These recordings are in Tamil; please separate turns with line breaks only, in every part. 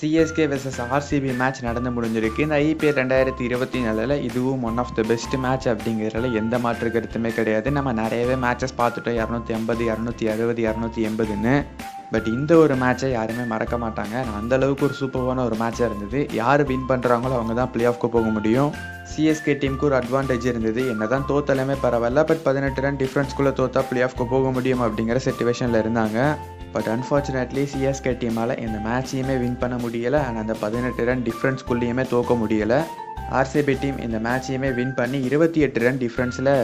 சிஎஸ்கே வெர்சஸ் ஆர்சிபி மேட்ச் நடந்து முடிஞ்சிருக்கு. இந்த ஐபிஎல் ரெண்டாயிரத்தி இருபத்தி நாலில் இதுவும் one of the best match அப்படிங்கிறதுல எந்த மாற்று கருத்துமே கிடையாது. நம்ம நிறையவே மேட்சஸ் பார்த்துட்டோம். இரநூத்தி ஐம்பது இரநூத்தி அறுபது இரநூத்தி எண்பதுன்னு. பட் இந்த ஒரு மேட்சை யாருமே மறக்க மாட்டாங்க. அந்த அளவுக்கு ஒரு சூப்பரான ஒரு மேட்சாக இருந்தது. யார் வின் பண்ணுறாங்களோ அவங்க தான் பிளே ஆஃப்க்கு போக முடியும். சிஎஸ்கே டீமுக்கு ஒரு அட்வான்டேஜ் இருந்தது. என்ன தான் தோத்தாலுமே பரவாயில்ல. பட் பதினெட்டு ரன் டிஃப்ரென்ஸ்குள்ளே தோத்தா பிளே ஆஃப்க்கு போக முடியும் அப்படிங்கிற சுச்சுவேஷனில் இருந்தாங்க. பட் அன்ஃபார்ச்சுனேட்லி சிஎஸ்கே டீமால் இந்த மேட்சையுமே வின் பண்ண முடியலை. அண்ட் அந்த பதினெட்டு ரன் டிஃப்ரென்ஸ்குள்ளேயுமே தோக்க முடியலை. ஆர்சிபி டீம் இந்த மேட்சையுமே வின் பண்ணி இருபத்தி எட்டு ரன் டிஃப்ரென்ஸில்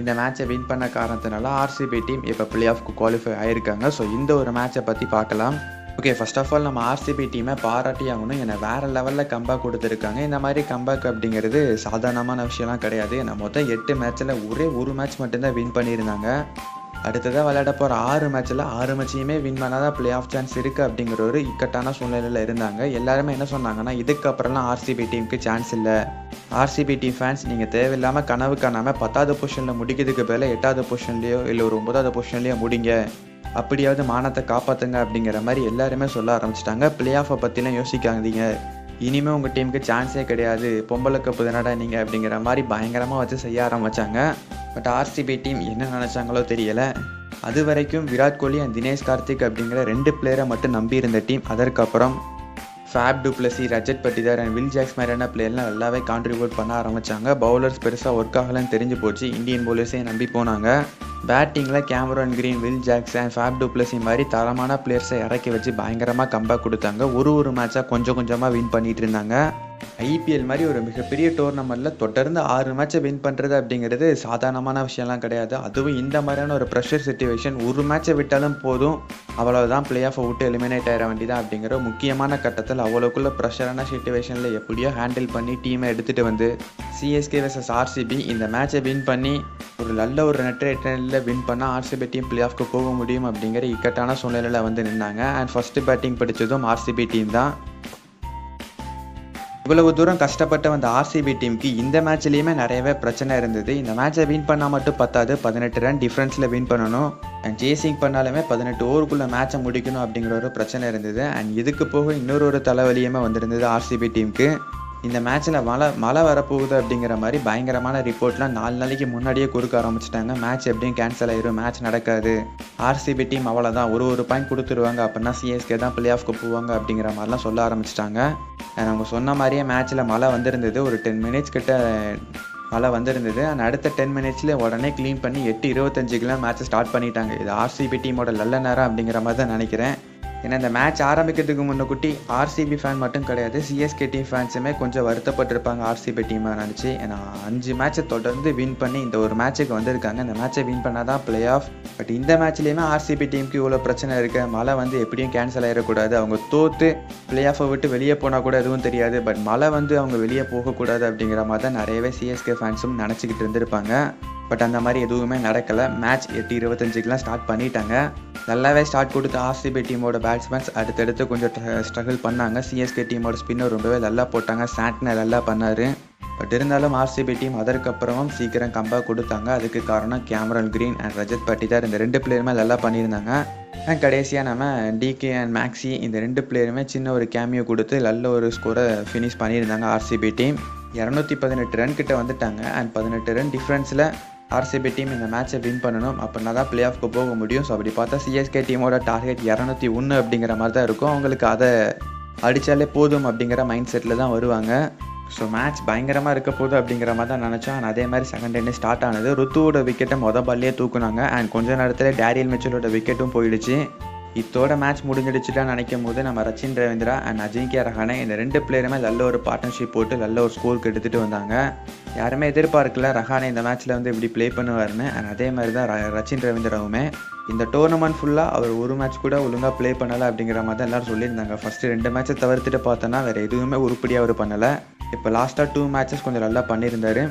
இந்த மேட்சை வின் பண்ண காரணத்தினால ஆர்சிபி டீம் இப்போ பிளே ஆஃப்க்கு குவாலிஃபை ஆயிருக்காங்க. ஸோ இந்த ஒரு மேட்சை பற்றி பார்க்கலாம். ஓகே ஃபர்ஸ்ட் ஆஃப் ஆல் நம்ம ஆர்சிபி டீமை பாராட்டி ஆகணும். என்னை வேறு லெவலில் கம்பேக் கொடுத்துருக்காங்க. இந்த மாதிரி கம்பேக் அப்படிங்கிறது சாதாரணமான விஷயம்லாம் கிடையாது. ஏன்னா மொத்தம் எட்டு மேட்ச்சில் ஒரே ஒரு மேட்ச் மட்டும்தான் வின் பண்ணியிருந்தாங்க. அடுத்ததாக விளையாட போகிற ஆறு மேட்ச்சில் ஆறு மேட்சையுமே வின் பண்ணால் தான் பிளே ஆஃப் சான்ஸ் இருக்குது அப்படிங்கிற ஒரு இக்கட்டான சூழ்நிலையில் இருந்தாங்க. எல்லாருமே என்ன சொன்னாங்கன்னா இதுக்கப்புறம்லாம் ஆர்சிபி டீமுக்கு சான்ஸ் இல்லை. ஆர்சிபி டீம் ஃபேன்ஸ் நீங்கள் தேவையில்லாமல் கனவு காணாமல் பத்தாவது பொசிஷனில் முடிக்கிறதுக்கு பதில் எட்டாவது பொசிஷன்லேயோ இல்லை ஒரு ஒன்பதாவது பொசிஷன்லேயோ முடிங்க. அப்படியாவது மானத்தை காப்பாற்றுங்க அப்படிங்கிற மாதிரி எல்லாருமே சொல்ல ஆரம்பிச்சிட்டாங்க. பிளே ஆஃபை பற்றிலாம் யோசிக்காதீங்க இனிமேல் உங்கள் டீமுக்கு சான்ஸே கிடையாது. பொம்பளை கப்பு தானடா நீங்கள் அப்படிங்கிற மாதிரி பயங்கரமாக வச்சு செய்ய ஆரம்பித்தாங்க பட் ஆர்சிபி டீம் என்ன நினச்சாங்களோ தெரியலை. அது வரைக்கும் விராட் கோலி அண்ட் தினேஷ் கார்த்திக் அப்படிங்கிற ரெண்டு பிளேயரை மட்டும் நம்பி இருந்த டீம் அதற்கப்புறம் Faf du Plessis Rajat Patidar and Will Jacks மாதிரியான பிளேயர்லாம் நல்லாவே கான்ட்ரிபியூட் பண்ண ஆரம்பித்தாங்க பவுலர்ஸ் பெருசாக ஒர்க் ஆகலன்னு தெரிஞ்சு போச்சு. இந்தியன் பவுலர்ஸே நம்பி போனாங்க. பேட்டிங்கில் Cameron Green Will Jacks and Faf du Plessis மாதிரி தரமான பிளேயர்ஸை இறக்கி வச்சு பயங்கரமாக கம்பேக் கொடுத்தாங்க. ஒரு ஒரு மேட்சாக கொஞ்சம் கொஞ்சமாக வின் பண்ணிகிட்டு இருந்தாங்க. ஐபிஎல் மாதிரி ஒரு மிகப்பெரிய டோர்னமெண்ட்டில் தொடர்ந்து ஆறு மேட்சை வின் பண்ணுறது அப்படிங்கிறது சாதாரணமான விஷயம்லாம் கிடையாது. அதுவும் இந்த மாதிரியான ஒரு ப்ரெஷர் சுச்சுவேஷன் ஒரு மேட்சை விட்டாலும் போதும். அவ்வளோதான் பிளே ஆஃபை விட்டு எலிமினேட் ஆகிட வேண்டியதான் அப்படிங்கிற முக்கியமான கட்டத்தில் அவ்வளோக்குள்ள ப்ரெஷரான சுச்சுவேஷனில் எப்படியோ ஹேண்டில் பண்ணி டீமை எடுத்துகிட்டு வந்து சிஎஸ்கே வர்சஸ் ஆர்சிபி இந்த மேட்சை வின் பண்ணி ஒரு நல்ல ஒரு நெட் ரேட்டில் வின் பண்ணால் ஆர்சிபி டீம் பிளே ஆஃப்க்கு போக முடியும் அப்படிங்கிற இக்கட்டான சூழ்நிலையில் வந்து நின்னாங்க. அண்ட் ஃபஸ்ட்டு பேட்டிங் படித்ததும் ஆர்சிபி டீம் தான். இவ்வளவு தூரம் கஷ்டப்பட்ட வந்த ஆர்சிபி டீமுக்கு இந்த மேட்ச்லேயுமே நிறையவே பிரச்சனை இருந்தது. இந்த மேட்சை வின் பண்ணால் மட்டும் பத்தாது பதினெட்டு ரன் டிஃப்ரென்ஸில் வின் பண்ணணும். அண்ட் சேசிங் பண்ணாலுமே பதினெட்டு ஓவருக்குள்ளே மேட்சை முடிக்கணும் அப்படிங்கிற ஒரு பிரச்சனை இருந்தது. அண்ட் இதுக்கு போக இன்னொரு ஒரு தலைவலியுமே வந்திருந்தது ஆர்சிபி டீமுக்கு. இந்த மேட்ச்சில் மழை மழை வரப்போகுது அப்படிங்கிற மாதிரி பயங்கரமான ரிப்போர்ட்லாம் நாலு நாளைக்கு முன்னாடியே கொடுக்க ஆரம்பிச்சிட்டாங்க. மேட்ச் எப்படியும் கேன்சல் ஆயிரும் மேட்ச் நடக்காது. ஆர்சிபி டீம் அவ்வளோதான் ஒரு ஒரு பாயிண்ட் கொடுத்துருவாங்க அப்படின்னா சிஎஸ்கே தான் பிளே ஆஃப்க்கு போவாங்க அப்படிங்கிற மாதிரிலாம் சொல்ல ஆரம்பிச்சிட்டாங்க. அவங்க சொன்ன மாதிரியே மேட்ச்சில் மழை வந்திருந்தது. ஒரு டென் மினிட்ஸ் கிட்ட மழை வந்திருந்தது. அண்ட் அடுத்த டென் மினிட்ஸ்லேயே உடனே க்ளீன் பண்ணி எட்டு இருபத்தஞ்சுக்கெலாம் மேட்ச்சை ஸ்டார்ட் பண்ணிட்டாங்க. இது ஆர்சிபி டீமோட நல்ல நேரம் அப்படிங்கிற மாதிரி தான் நினைக்கிறேன். ஏன்னா இந்த மேட்ச் ஆரம்பிக்கிறதுக்கு முன்னக்குட்டி ஆர்சிபி ஃபேன் மட்டும் கிடையாது. சிஎஸ்கே டீம் ஃபேன்ஸுமே கொஞ்சம் வருத்தப்பட்டிருப்பாங்க ஆர்சிபி டீமை நினச்சி ஏன்னா அஞ்சு மேட்சை தொடர்ந்து வின் பண்ணி இந்த ஒரு மேட்ச்சுக்கு வந்திருக்காங்க. இந்த மேட்சை வின் பண்ணால் தான் பிளே ஆஃப் பட் இந்த மேட்ச்லேயுமே ஆர்சிபி டீமுக்கு இவ்வளோ பிரச்சனை இருக்குது மழை வந்து எப்படியும் கேன்சல் ஆகிடக்கூடாது அவங்க தோற்று பிளே ஆஃபை விட்டு வெளியே போனால் கூட எதுவும் தெரியாது. பட் மழை வந்து அவங்க வெளியே போகக்கூடாது அப்படிங்கிற மாதிரி தான் நிறையவே சிஎஸ்கே ஃபேன்ஸும் நினச்சிக்கிட்டு இருந்திருப்பாங்க. பட் அந்த மாதிரி எதுவுமே நடக்கலை. மேட்ச் எட்டு இருபத்தஞ்சுக்கெலாம் ஸ்டார்ட் பண்ணிட்டாங்க. நல்லாவே ஸ்டார்ட் கொடுத்த ஆர்சிபி டீமோட பேட்ஸ்மேன்ஸ் அடுத்தடுத்து கொஞ்சம் ஸ்ட்ரகிள் பண்ணாங்க. சிஎஸ்கே டீமோட ஸ்பின்னர் ரொம்பவே நல்லா போட்டாங்க. சாட்னர் நல்லா பண்ணார். பட் இருந்தாலும் ஆர்சிபி டீம் அதற்கப்புறமும் சீக்கிரம் கம்பா கொடுத்தாங்க. அதுக்கு காரணம் Cameron Green and Rajat Patidar இந்த ரெண்டு பிளேயருமே நல்லா பண்ணியிருந்தாங்க. அண்ட் கடைசியாக நம்ம டிகே அண்ட் மேக்ஸி இந்த ரெண்டு பிளேயருமே சின்ன ஒரு கேமியோ கொடுத்து நல்ல ஒரு ஸ்கோரை ஃபினிஷ் பண்ணியிருந்தாங்க ஆர்சிபி டீம் இரநூத்தி பதினெட்டு ரன் கிட்ட வந்துட்டாங்க. அண்ட் பதினெட்டு ரன் டிஃப்ரென்ஸில் ஆர்சிபி டீம் இந்த மேட்சை வின் பண்ணணும். அப்படின்னா தான் பிளே ஆஃப்க்கு போக முடியும். ஸோ அப்படி பார்த்தா சிஎஸ்கே டீமோட டார்கெட் இரநூத்தி ஒன்று அப்படிங்கிற மாதிரி தான் இருக்கும். அவங்களுக்கு அதை அடித்தாலே போதும் அப்படிங்கிற மைண்ட் செட்டில் தான் வருவாங்க. ஸோ மேட்ச் பயங்கரமாக இருக்க போகுது அப்படிங்கிற மாதிரி தான் நினச்சோம். அதே மாதிரி செகண்ட் டென்னே ஸ்டார்ட் ஆனது. ருத்துவோட விக்கெட்டை மொதல் பால்லே தூக்குனாங்க. அண்ட் கொஞ்ச நேரத்தில் டேரியல் மிச்சலோட விக்கெட்டும் போயிடுச்சு. இத்தோட மேட்ச் முடிஞ்சிடுச்சுட்டான்னு நினைக்கும் போது நம்ம ரச்சின் ரவீந்திரா அண்ட் அஜிங்கியா ரஹானே இந்த ரெண்டு பிளேயருமே நல்ல ஒரு பார்ட்னர்ஷிப் போட்டு நல்ல ஒரு ஸ்கோருக்கு எடுத்துகிட்டு வந்தாங்க. யாருமே எதிர்பார்க்கல. ரஹானே இந்த மேட்ச்சில் வந்து இப்படி ப்ளே பண்ணுவார்னு அண்ட் அதே மாதிரி தான் ரச்சின் ரவீந்திரவுமே இந்த டோர்னமெண்ட் ஃபுல்லாக அவர் ஒரு மேட்ச் கூட ஒழுங்காக ப்ளே பண்ணலை அப்படிங்கிற மாதிரி தான் எல்லோரும் சொல்லியிருந்தாங்க. ஃபஸ்ட்டு ரெண்டு மேட்ச்சை தவிர்த்துட்டு பார்த்தோன்னா வேறு எதுவுமே உருப்படியாக அவர் பண்ணலை. இப்போ லாஸ்ட்டாக டூ மேட்சஸ் கொஞ்சம் நல்லா பண்ணியிருந்தார்.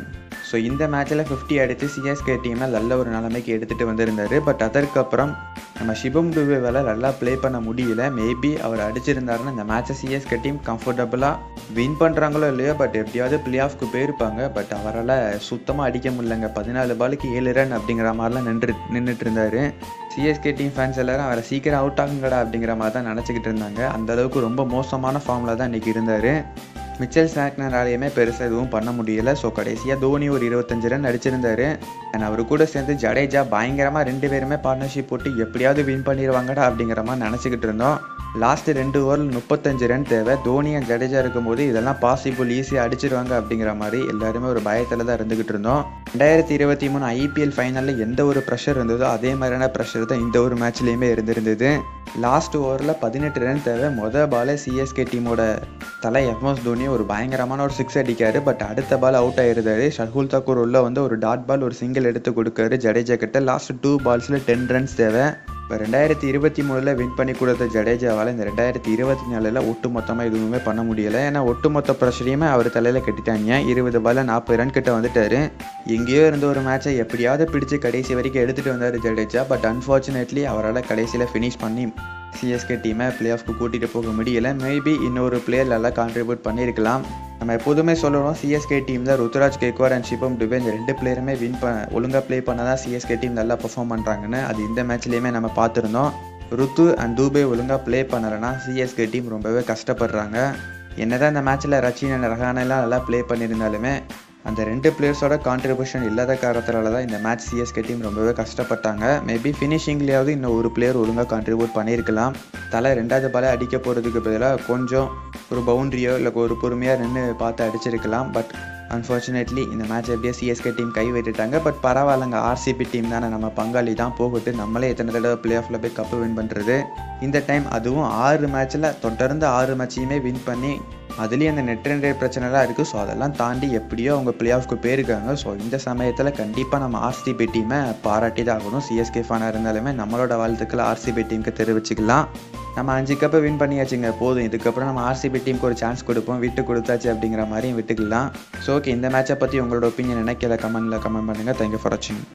ஸோ இந்த மேட்ச்சில் ஃபிஃப்டி அடித்து சிஎஸ்கே டீமை நல்ல ஒரு நிலைமைக்கு எடுத்துகிட்டு வந்திருந்தார். பட் அதற்கப்புறம் நம்ம சிவம் டுபே வேலை நல்லா ப்ளே பண்ண முடியல. மேபி அவர் அடிச்சிருந்தாருன்னா இந்த மேட்சை சிஎஸ்கே டீம் கம்ஃபர்டபுளாக வின் பண்ணுறாங்களோ இல்லையோ பட் எப்படியாவது பிளே ஆஃப்க்கு போயிருப்பாங்க. பட் அவரால் சுத்தமாக அடிக்க முடியலங்க. பதினாலு பாலுக்கு ஏழு ரன் அப்படிங்கிற மாதிரிலாம் நின்று நின்றுட்டு இருந்தார். சிஎஸ்கே டீம் ஃபேன்ஸ் எல்லாரும் அவரை சீக்கிரம் அவுட் ஆகுங்கடா அப்படிங்கிற மாதிரி தான் நினச்சிக்கிட்டு இருந்தாங்க. அந்த அளவுக்கு ரொம்ப மோசமான ஃபார்மில் தான் இன்றைக்கி இருந்தார். மிச்சல் சாக்னராலையுமே பெருசாக எதுவும் பண்ண முடியல. ஸோ கடைசியாக தோனி ஒரு இருபத்தஞ்சு ரன் அடிச்சிருந்தாரு. அண்ட் அவர் கூட சேர்ந்து ஜடேஜா பயங்கரமாக ரெண்டு பேருமே பார்ட்னர்ஷிப் போட்டு எப்படியாவது வின் பண்ணிடுவாங்கடா அப்படிங்கிற மாதிரி நினச்சிக்கிட்டு இருந்தோம். லாஸ்ட்டு ரெண்டு ஓவரில் முப்பத்தஞ்சு ரன் தேவை. தோனியாக ஜடேஜா இருக்கும்போது இதெல்லாம் பாசிபிள் ஈஸியாக அடிச்சிருவாங்க அப்படிங்கிற மாதிரி எல்லாருமே ஒரு பயத்தில் தான் இருந்துக்கிட்டு இருந்தோம். ரெண்டாயிரத்தி இருபத்தி மூணு ஐபிஎல் ஃபைனலில் எந்த ஒரு ப்ரெஷர் இருந்ததோ அதே மாதிரியான ப்ரெஷர் தான் இந்த ஒரு மேட்ச்லேயுமே இருந்திருந்தது. லாஸ்ட் ஓவரில் பதினெட்டு ரன் தேவை. மொதல் பாலே சிஎஸ்கே டீமோட தலை எம்எஸ் தோனி ஒரு பயங்கரமான ஒரு சிக்ஸ் அடிக்காரு. பட் அடுத்த பால் அவுட் ஆயிருந்தாரு. ஷர்குல் தாக்கூர் உள்ள வந்து ஒரு டாட் பால் ஒரு சிங்கிள் எடுத்து கொடுக்காரு. ஜடேஜா கிட்ட லாஸ்ட் டூ பால்ஸில் டென் ரன்ஸ் தேவை. இப்போ ரெண்டாயிரத்தி இருபத்தி மூணில் வின் பண்ணி கொடுத்த ஜடேஜாவால் இந்த ரெண்டாயிரத்தி இருபத்தி நாலில் ஒட்டு மொத்தமாக எதுவுமே பண்ண முடியலை. ஏன்னா ஒட்டுமொத்த ப்ரெஷரையுமே அவர் தலையில் கட்டிட்டாங்க. இருபது பால் நாற்பது ரன் கிட்ட வந்துட்டார். எங்கேயோ இருந்த ஒரு மேட்சை எப்படியாவது பிடிச்சி கடைசி வரைக்கும் எடுத்துகிட்டு வந்தார் ஜடேஜா. பட் அன்ஃபார்ச்சுனேட்லி அவரால் கடைசியில் ஃபினிஷ் பண்ணி சிஎஸ்கே டீமை பிளே ஆஃப்க்கு கூட்டிகிட்டு போக முடியலை. மேபி இன்னொரு பிளேயர் நல்லா கான்ட்ரிபியூட் பண்ணியிருக்கலாம். நம்ம எப்போதுமே சொல்லுறோம் சிஎஸ்கே டீம் தான் ருத்துராஜ் கேக்வார் அண்ட் ஷிபம் டுபே இந்த ரெண்டு பிளேயருமே வின் பண்ண ஒழுங்காக ப்ளே பண்ணால் தான் சிஎஸ்கே டீம் நல்லா பர்ஃபார்ம் பண்ணுறாங்கன்னு அது இந்த மேட்ச்லேயுமே நம்ம பார்த்துருந்தோம். ருத்து அண்ட் தூபே ஒழுங்காக ப்ளே பண்ணலைன்னா சிஎஸ்கே டீம் ரொம்பவே கஷ்டப்படுறாங்க. என்னதான் இந்த மேட்ச்சில் ரச்சின் அண்ட் ரஹானெல்லாம் நல்லா ப்ளே பண்ணியிருந்தாலுமே அந்த ரெண்டு பிளேயர்ஸோட கான்ட்ரிபியூஷன் இல்லாத காரணத்தினால தான் இந்த மேட்ச் சிஎஸ்கே டீம் ரொம்பவே கஷ்டப்பட்டாங்க. மேபி ஃபினிஷிங்லேயாவது இன்னும் ஒரு பிளேயர் ஒழுங்காக கான்ட்ரிபியூட் பண்ணியிருக்கலாம். தலை ரெண்டாவது பாலை அடிக்க போகிறதுக்கு பதிலாக கொஞ்சம் ஒரு பவுண்ட்ரியோ இல்லை ஒரு பொறுமையாக நின்று பார்த்து அடிச்சிருக்கலாம். பட் அன்ஃபார்ச்சுனேட்லி இந்த மேட்ச் எப்படியோ சிஎஸ்கே டீம் கை விட்டுட்டாங்க பட் பரவாயில்லங்க ஆர்சிபி டீம் தானே. நம்ம பங்காளி தான். போகுது நம்மளே எத்தனை தடவை பிளே ஆஃபில் போய் கப்பு வின் பண்ணுறது இந்த டைம் அதுவும் ஆறு மேட்ச்சில் தொடர்ந்து ஆறு மேட்சையுமே வின் பண்ணி அதுலேயும் அந்த நெட் ரன் ரேட் பிரச்சனைலாம் இருக்குது ஸோ அதெல்லாம் தாண்டி எப்படியோ அவங்க பிளே ஆஃப்க்கு போயிருக்காங்க. ஸோ இந்த சமயத்தில் கண்டிப்பாக நம்ம ஆர்சிபி டீமை பாராட்டி தான் ஆகணும் சிஎஸ்கே ஃபேனாக இருந்தாலுமே நம்மளோட வாழ்த்துக்களை ஆர்சிபி டீமுக்கு தெரிவிச்சுக்கலாம். நம்ம அஞ்சு கப்பை வின் பண்ணியாச்சுங்க. போதும். இதுக்கப்புறம் நம்ம ஆர்சிபி டீமுக்கு ஒரு சான்ஸ் கொடுப்போம். விட்டு கொடுத்தாச்சு அப்படிங்கிற மாதிரியும் விட்டுக்கலாம். ஸோ ஓகே இந்த மேட்சை பற்றி உங்களோட ஒப்பீனியன் நினைக்கல கீழே கமெண்ட்டில் கமெண்ட் பண்ணுங்கள் தேங்க்யூ ஃபார் வாட்சிங்